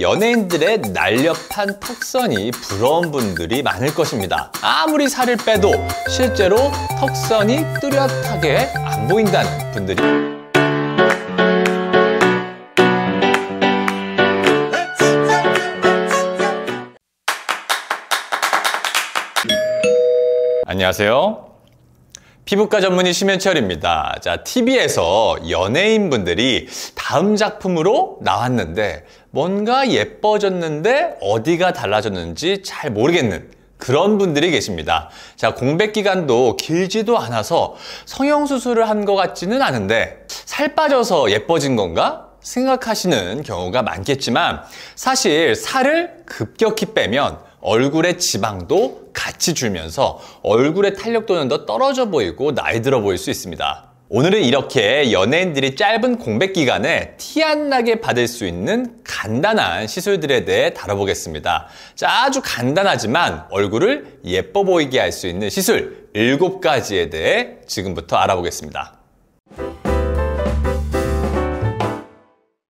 연예인들의 날렵한 턱선이 부러운 분들이 많을 것입니다. 아무리 살을 빼도 실제로 턱선이 뚜렷하게 안 보인다는 분들이 안녕하세요. 피부과 전문의 심현철입니다. 자, TV에서 연예인분들이 다음 작품으로 나왔는데 뭔가 예뻐졌는데 어디가 달라졌는지 잘 모르겠는 그런 분들이 계십니다. 자, 공백 기간도 길지도 않아서 성형수술을 한 것 같지는 않은데 살 빠져서 예뻐진 건가? 생각하시는 경우가 많겠지만 사실 살을 급격히 빼면 얼굴의 지방도 같이 줄면서 얼굴의 탄력도는 더 떨어져 보이고 나이 들어 보일 수 있습니다. 오늘은 이렇게 연예인들이 짧은 공백 기간에 티 안 나게 받을 수 있는 간단한 시술들에 대해 다뤄보겠습니다. 자, 아주 간단하지만 얼굴을 예뻐 보이게 할 수 있는 시술 7가지에 대해 지금부터 알아보겠습니다.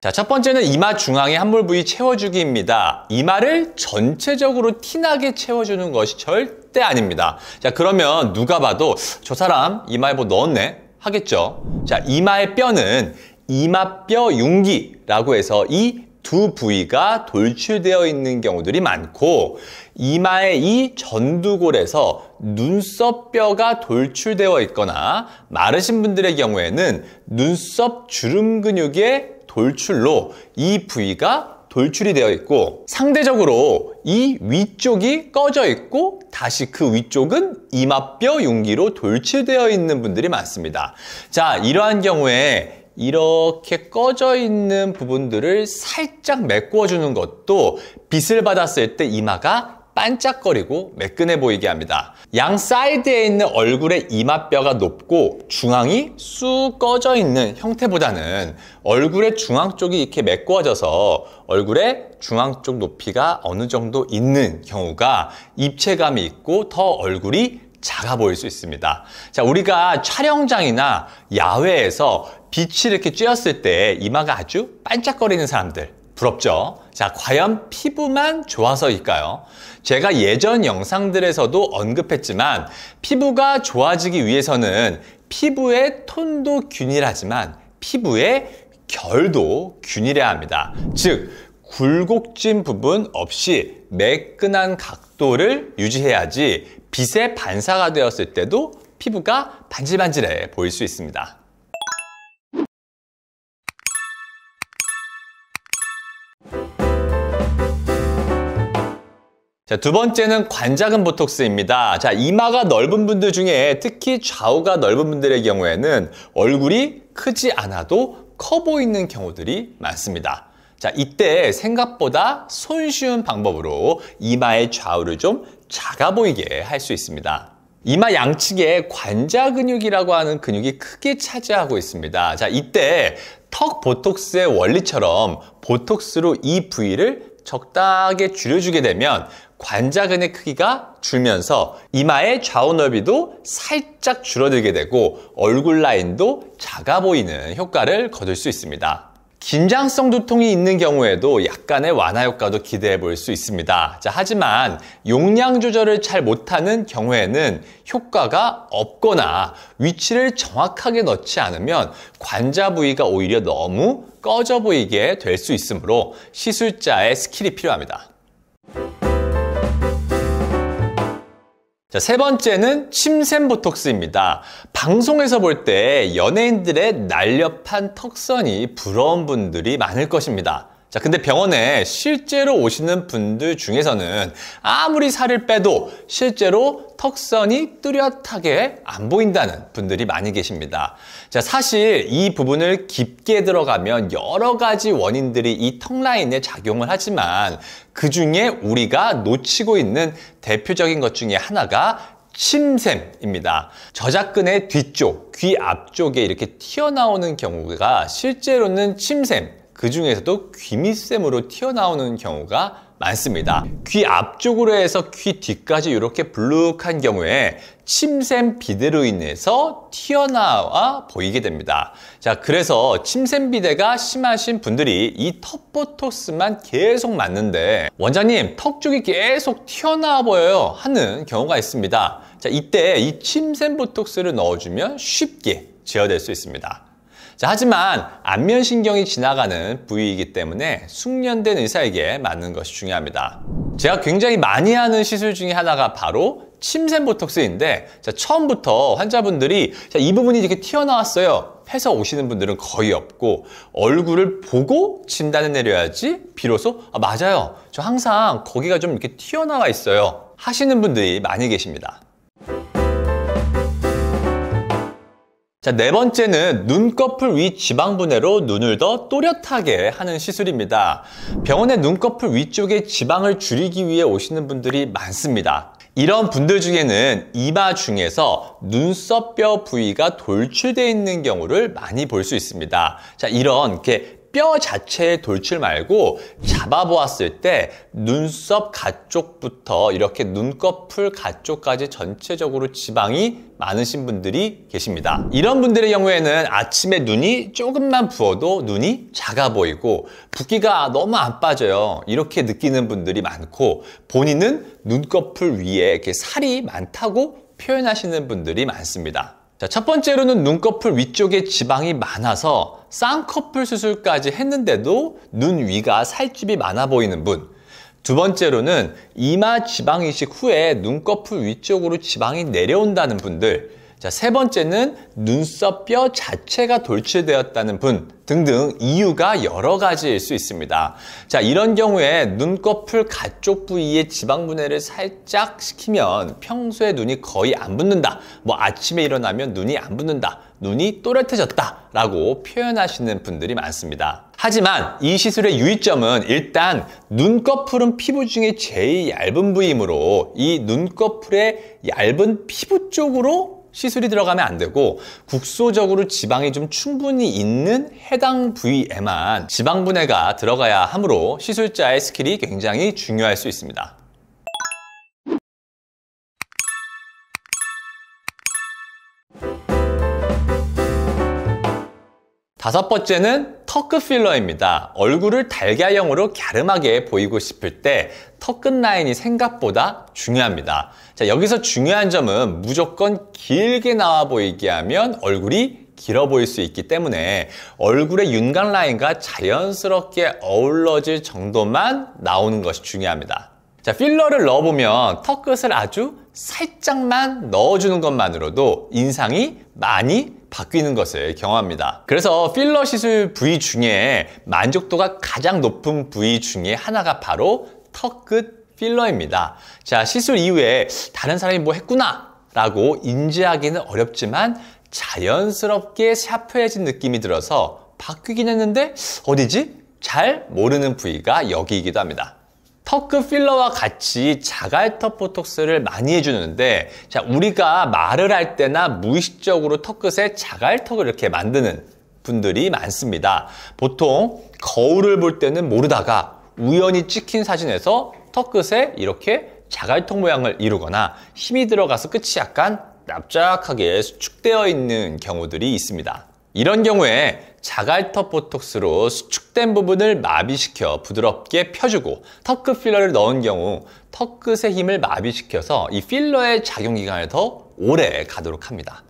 자, 첫 번째는 이마 중앙의 함몰 부위 채워주기입니다. 이마를 전체적으로 티나게 채워주는 것이 절대 아닙니다. 자, 그러면 누가 봐도 저 사람 이마에 뭐 넣었네? 하겠죠. 자, 이마의 뼈는 이마뼈 융기라고 해서 이 두 부위가 돌출되어 있는 경우들이 많고 이마의 이 전두골에서 눈썹뼈가 돌출되어 있거나 마르신 분들의 경우에는 눈썹 주름 근육의 돌출로 이 부위가 돌출이 되어 있고 상대적으로 이 위쪽이 꺼져 있고 다시 그 위쪽은 이마뼈 용기로 돌출되어 있는 분들이 많습니다. 자, 이러한 경우에 이렇게 꺼져 있는 부분들을 살짝 메꿔주는 것도 빛을 받았을 때 이마가 반짝거리고 매끈해 보이게 합니다. 양 사이드에 있는 얼굴의 이마뼈가 높고 중앙이 쑥 꺼져 있는 형태보다는 얼굴의 중앙 쪽이 이렇게 메꿔져서 얼굴의 중앙 쪽 높이가 어느 정도 있는 경우가 입체감이 있고 더 얼굴이 작아 보일 수 있습니다. 자, 우리가 촬영장이나 야외에서 빛이 이렇게 쬐었을 때 이마가 아주 반짝거리는 사람들 부럽죠? 자, 과연 피부만 좋아서일까요? 제가 예전 영상들에서도 언급했지만 피부가 좋아지기 위해서는 피부의 톤도 균일하지만 피부의 결도 균일해야 합니다. 즉, 굴곡진 부분 없이 매끈한 각도를 유지해야지 빛의 반사가 되었을 때도 피부가 반질반질해 보일 수 있습니다. 자, 두 번째는 관작은 보톡스입니다. 자, 이마가 넓은 분들 중에 특히 좌우가 넓은 분들의 경우에는 얼굴이 크지 않아도 커 보이는 경우들이 많습니다. 자, 이때 생각보다 손쉬운 방법으로 이마의 좌우를 좀 작아 보이게 할 수 있습니다. 이마 양측에 관자 근육이라고 하는 근육이 크게 차지하고 있습니다. 자, 이때 턱 보톡스의 원리처럼 보톡스로 이 부위를 적당하게 줄여주게 되면 관자근의 크기가 줄면서 이마의 좌우 넓이도 살짝 줄어들게 되고 얼굴 라인도 작아 보이는 효과를 거둘 수 있습니다. 긴장성 두통이 있는 경우에도 약간의 완화 효과도 기대해 볼 수 있습니다. 자, 하지만 용량 조절을 잘 못하는 경우에는 효과가 없거나 위치를 정확하게 넣지 않으면 관자 부위가 오히려 너무 꺼져 보이게 될 수 있으므로 시술자의 skill이 필요합니다. 자, 세 번째는 침샘 보톡스입니다. 방송에서 볼 때 연예인들의 날렵한 턱선이 부러운 분들이 많을 것입니다. 자, 근데 병원에 실제로 오시는 분들 중에서는 아무리 살을 빼도 실제로 턱선이 뚜렷하게 안 보인다는 분들이 많이 계십니다. 자, 사실 이 부분을 깊게 들어가면 여러 가지 원인들이 이 턱 라인에 작용을 하지만 그 중에 우리가 놓치고 있는 대표적인 것 중에 하나가 침샘입니다. 저작근의 뒤쪽, 귀 앞쪽에 이렇게 튀어나오는 경우가 실제로는 침샘, 그 중에서도 귀밑샘으로 튀어나오는 경우가 많습니다. 귀 앞쪽으로 해서 귀 뒤까지 이렇게 불룩한 경우에 침샘 비대로 인해서 튀어나와 보이게 됩니다. 자, 그래서 침샘 비대가 심하신 분들이 이 턱보톡스만 계속 맞는데 원장님 턱 쪽이 계속 튀어나와 보여요 하는 경우가 있습니다. 자, 이때 이 침샘 보톡스를 넣어주면 쉽게 제어될 수 있습니다. 자, 하지만 안면신경이 지나가는 부위이기 때문에 숙련된 의사에게 맞는 것이 중요합니다. 제가 굉장히 많이 하는 시술 중에 하나가 바로 침샘 보톡스인데 자, 처음부터 환자분들이 자, 이 부분이 이렇게 튀어나왔어요. 해서 오시는 분들은 거의 없고 얼굴을 보고 진단을 내려야지 비로소 아, 맞아요. 저 항상 거기가 좀 이렇게 튀어나와 있어요. 하시는 분들이 많이 계십니다. 자, 네 번째는 눈꺼풀 위 지방분해로 눈을 더 또렷하게 하는 시술입니다. 병원의 눈꺼풀 위쪽에 지방을 줄이기 위해 오시는 분들이 많습니다. 이런 분들 중에는 이마 중에서 눈썹뼈 부위가 돌출되어 있는 경우를 많이 볼 수 있습니다. 자, 이런 이렇게 뼈 자체의 돌출 말고 잡아보았을 때 눈썹 가쪽부터 이렇게 눈꺼풀 가쪽까지 전체적으로 지방이 많으신 분들이 계십니다. 이런 분들의 경우에는 아침에 눈이 조금만 부어도 눈이 작아 보이고 붓기가 너무 안 빠져요. 이렇게 느끼는 분들이 많고 본인은 눈꺼풀 위에 이렇게 살이 많다고 표현하시는 분들이 많습니다. 자, 첫 번째로는 눈꺼풀 위쪽에 지방이 많아서 쌍꺼풀 수술까지 했는데도 눈 위가 살집이 많아 보이는 분. 두 번째로는 이마 지방 이식 후에 눈꺼풀 위쪽으로 지방이 내려온다는 분들. 자, 세 번째는 눈썹 뼈 자체가 돌출되었다는 분 등등 이유가 여러 가지일 수 있습니다. 자, 이런 경우에 눈꺼풀 가쪽 부위에 지방 분해를 살짝 시키면 평소에 눈이 거의 안 붓는다. 뭐 아침에 일어나면 눈이 안 붓는다. 눈이 또렷해졌다. 라고 표현하시는 분들이 많습니다. 하지만 이 시술의 유의점은 일단 눈꺼풀은 피부 중에 제일 얇은 부위이므로 이 눈꺼풀의 얇은 피부 쪽으로 시술이 들어가면 안 되고 국소적으로 지방이 좀 충분히 있는 해당 부위에만 지방 분해가 들어가야 하므로 시술자의 skill이 굉장히 중요할 수 있습니다. 다섯 번째는 턱끝 필러입니다. 얼굴을 달걀형으로 갸름하게 보이고 싶을 때 턱끝 라인이 생각보다 중요합니다. 자, 여기서 중요한 점은 무조건 길게 나와 보이게 하면 얼굴이 길어 보일 수 있기 때문에 얼굴의 윤곽 라인과 자연스럽게 어울러질 정도만 나오는 것이 중요합니다. 자, 필러를 넣어보면 턱끝을 아주 살짝만 넣어주는 것만으로도 인상이 많이 바뀌는 것을 경험합니다. 그래서 필러 시술 부위 중에 만족도가 가장 높은 부위 중에 하나가 바로 턱끝 필러입니다. 자, 시술 이후에 다른 사람이 뭐 했구나 라고 인지하기는 어렵지만 자연스럽게 샤프해진 느낌이 들어서 바뀌긴 했는데 어디지? 잘 모르는 부위가 여기이기도 합니다. 턱끝 필러와 같이 자갈턱 보톡스를 많이 해주는데 자 우리가 말을 할 때나 무의식적으로 턱끝에 자갈턱을 이렇게 만드는 분들이 많습니다. 보통 거울을 볼 때는 모르다가 우연히 찍힌 사진에서 턱끝에 이렇게 자갈턱 모양을 이루거나 힘이 들어가서 끝이 약간 납작하게 수축되어 있는 경우들이 있습니다. 이런 경우에 자갈턱 보톡스로 수축된 부분을 마비시켜 부드럽게 펴주고 턱끝 필러를 넣은 경우 턱끝의 힘을 마비시켜서 이 필러의 작용 기간을 더 오래 가도록 합니다.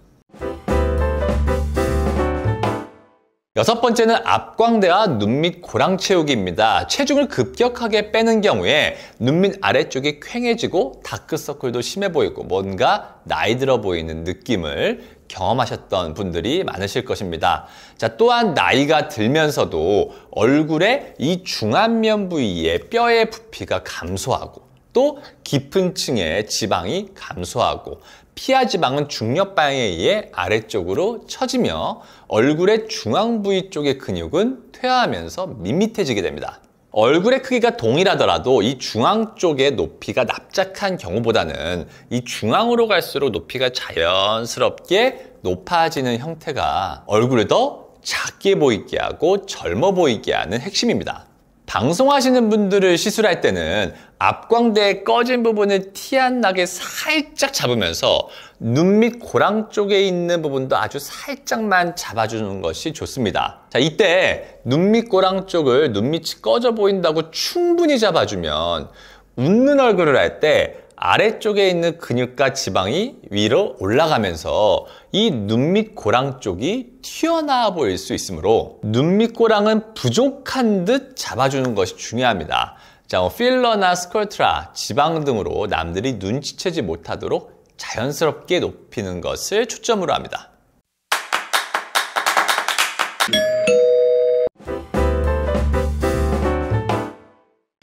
여섯 번째는 앞광대와 눈 밑 고랑 채우기입니다. 체중을 급격하게 빼는 경우에 눈 밑 아래쪽이 퀭해지고 다크서클도 심해 보이고 뭔가 나이 들어 보이는 느낌을 경험하셨던 분들이 많으실 것입니다. 자, 또한 나이가 들면서도 얼굴의 이 중안면 부위의 뼈의 부피가 감소하고 또 깊은 층의 지방이 감소하고 피하 지방은 중력 방향에 의해 아래쪽으로 처지며 얼굴의 중앙 부위 쪽의 근육은 퇴화하면서 밋밋해지게 됩니다. 얼굴의 크기가 동일하더라도 이 중앙 쪽의 높이가 납작한 경우보다는 이 중앙으로 갈수록 높이가 자연스럽게 높아지는 형태가 얼굴을 더 작게 보이게 하고 젊어 보이게 하는 핵심입니다. 방송하시는 분들을 시술할 때는 앞광대의 꺼진 부분을 티 안 나게 살짝 잡으면서 눈 밑 고랑 쪽에 있는 부분도 아주 살짝만 잡아주는 것이 좋습니다. 자, 이때 눈 밑 고랑 쪽을 눈 밑이 꺼져 보인다고 충분히 잡아주면 웃는 얼굴을 할 때 아래쪽에 있는 근육과 지방이 위로 올라가면서 이 눈 밑 고랑 쪽이 튀어나와 보일 수 있으므로 눈 밑 고랑은 부족한 듯 잡아주는 것이 중요합니다. 자, 뭐 필러나 스컬트라, 지방 등으로 남들이 눈치채지 못하도록 자연스럽게 높이는 것을 초점으로 합니다.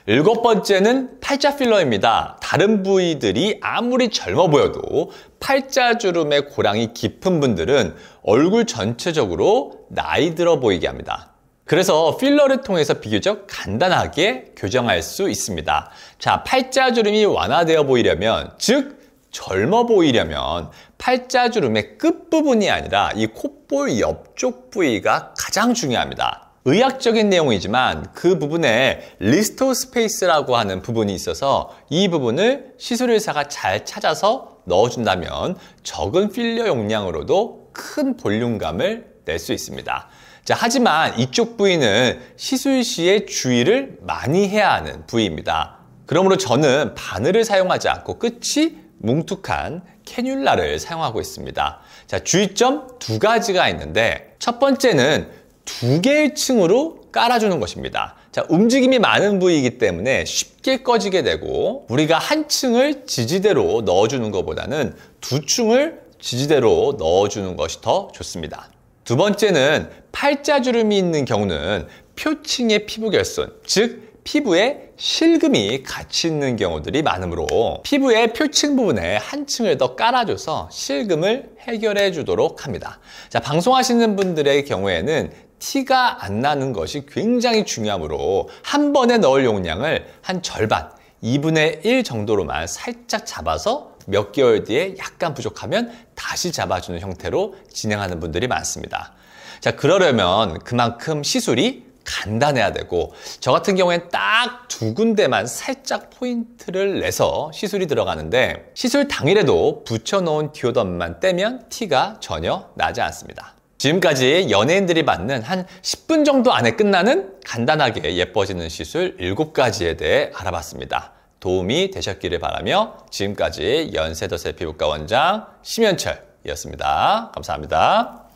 일곱 번째는 팔자 필러입니다. 다른 부위들이 아무리 젊어 보여도 팔자주름의 고랑이 깊은 분들은 얼굴 전체적으로 나이 들어 보이게 합니다. 그래서 필러를 통해서 비교적 간단하게 교정할 수 있습니다. 자, 팔자주름이 완화되어 보이려면, 즉, 젊어 보이려면 팔자주름의 끝부분이 아니라 이 콧볼 옆쪽 부위가 가장 중요합니다. 의학적인 내용이지만 그 부분에 Ristow space라고 하는 부분이 있어서 이 부분을 시술 의사가 잘 찾아서 넣어준다면 적은 필러 용량으로도 큰 볼륨감을 낼 수 있습니다. 자, 하지만 이쪽 부위는 시술 시에 주의를 많이 해야 하는 부위입니다. 그러므로 저는 바늘을 사용하지 않고 끝이 뭉툭한 캐뉼라를 사용하고 있습니다. 자, 주의점 두 가지가 있는데 첫 번째는 두 개의 층으로 깔아주는 것입니다. 자, 움직임이 많은 부위이기 때문에 쉽게 꺼지게 되고 우리가 한 층을 지지대로 넣어주는 것보다는 두 층을 지지대로 넣어주는 것이 더 좋습니다. 두 번째는 팔자주름이 있는 경우는 표층의 피부 결손, 즉 피부에 실금이 같이 있는 경우들이 많으므로 피부의 표층 부분에 한 층을 더 깔아줘서 실금을 해결해 주도록 합니다. 자, 방송하시는 분들의 경우에는 티가 안 나는 것이 굉장히 중요하므로 한 번에 넣을 용량을 한 절반, 2분의 1 정도로만 살짝 잡아서 몇 개월 뒤에 약간 부족하면 다시 잡아주는 형태로 진행하는 분들이 많습니다. 자, 그러려면 그만큼 시술이 간단해야 되고 저 같은 경우엔 딱 두 군데만 살짝 포인트를 내서 시술이 들어가는데 시술 당일에도 붙여놓은 디오덤만 떼면 티가 전혀 나지 않습니다. 지금까지 연예인들이 받는 한 10분 정도 안에 끝나는 간단하게 예뻐지는 시술 7가지에 대해 알아봤습니다. 도움이 되셨기를 바라며 지금까지 연세더세 피부과 원장 심현철이었습니다. 감사합니다.